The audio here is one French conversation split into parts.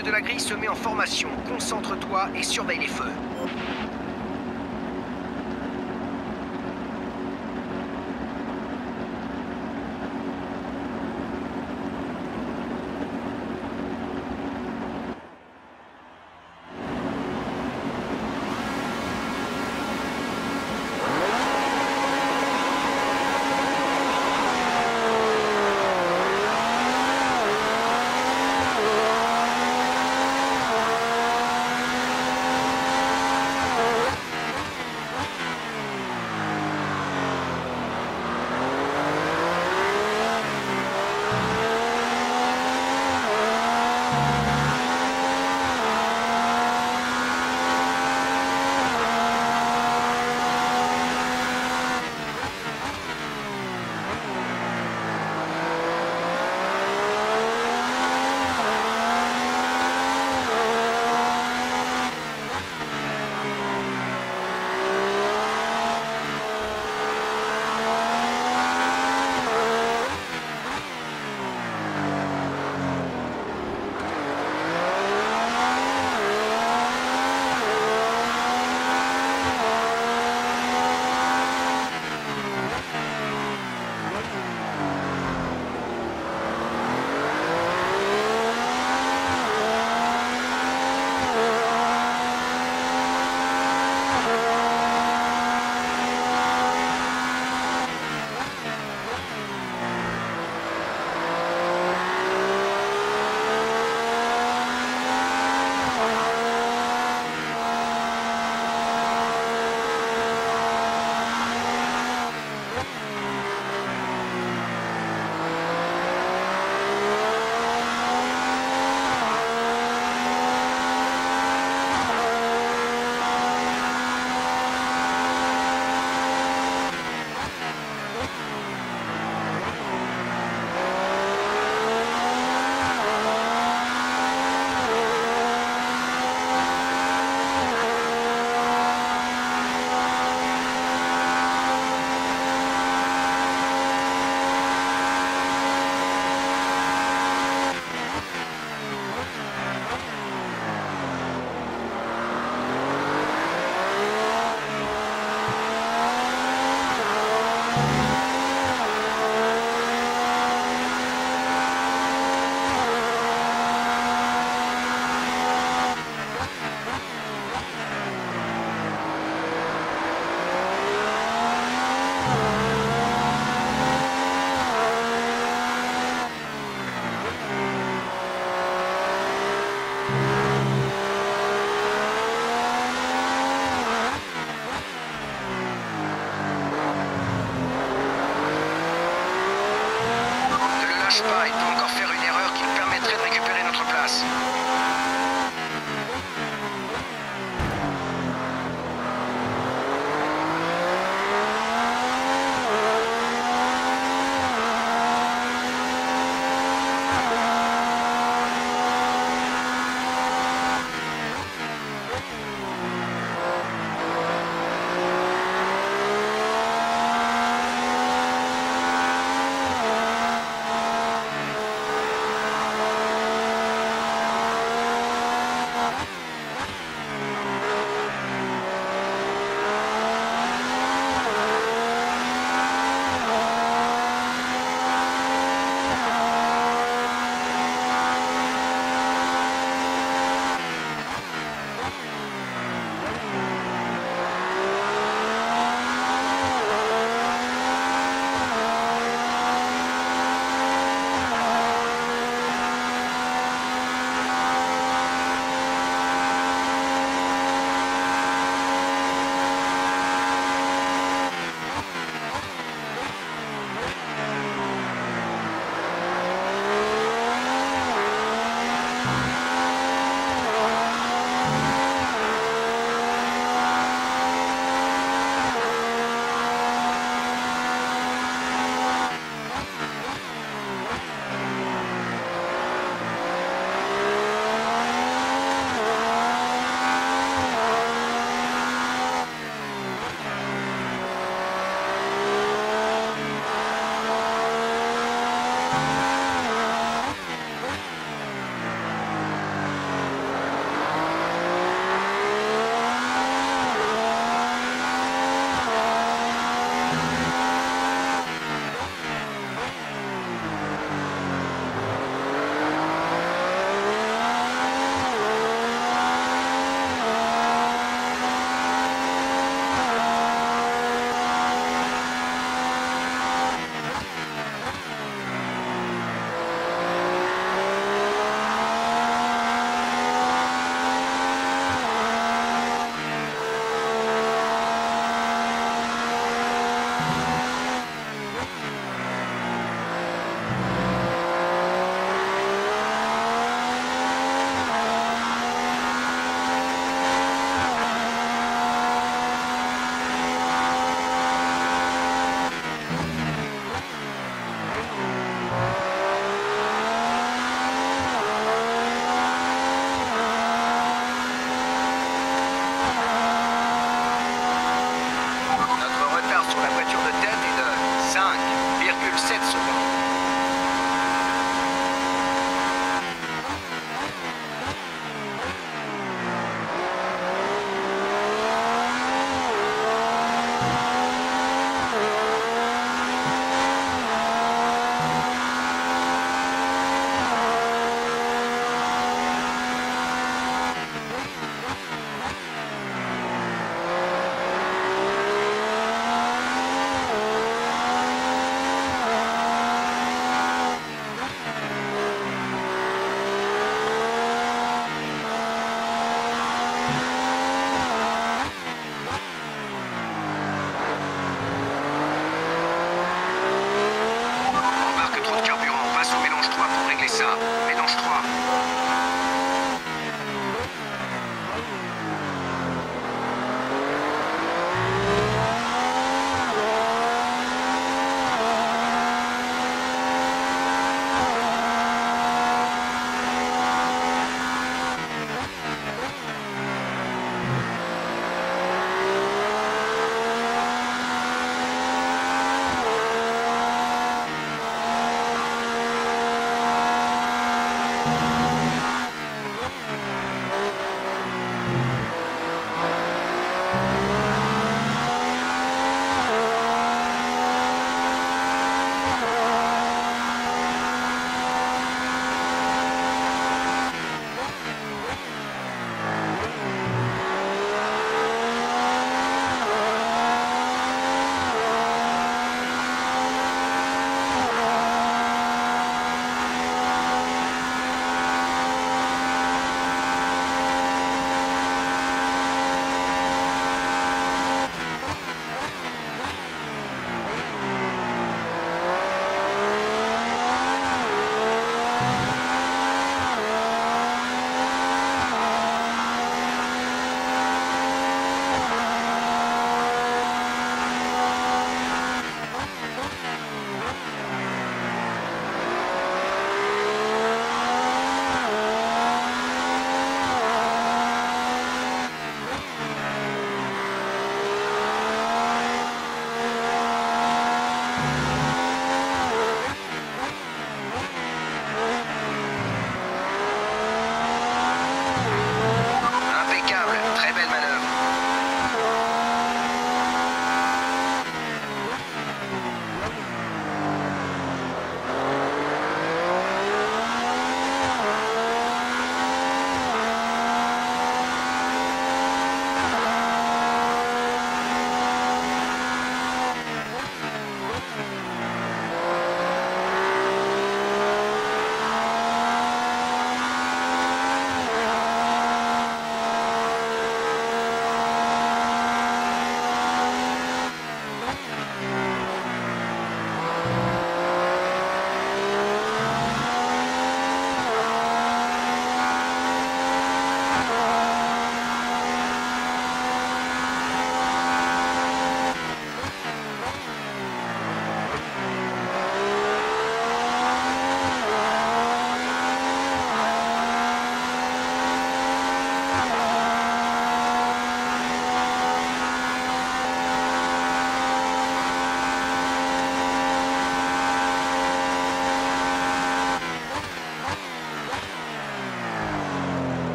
de la grille se met en formation. Concentre-toi et surveille les feux.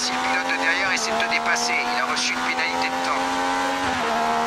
Si le pilote de derrière essaie de te dépasser. Il a reçu une pénalité de temps.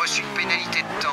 Reçu une pénalité de temps.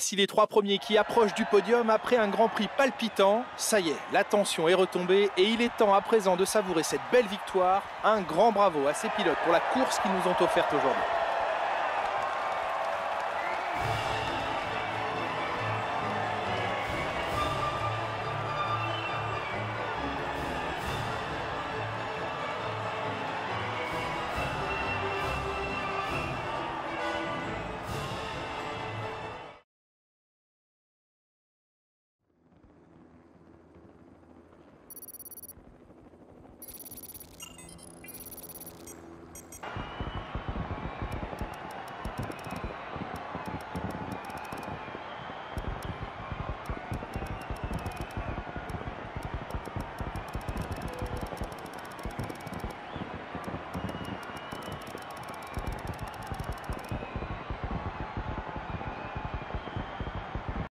Voici les trois premiers qui approchent du podium après un Grand Prix palpitant. Ça y est, la tension est retombée et il est temps à présent de savourer cette belle victoire. Un grand bravo à ces pilotes pour la course qu'ils nous ont offerte aujourd'hui.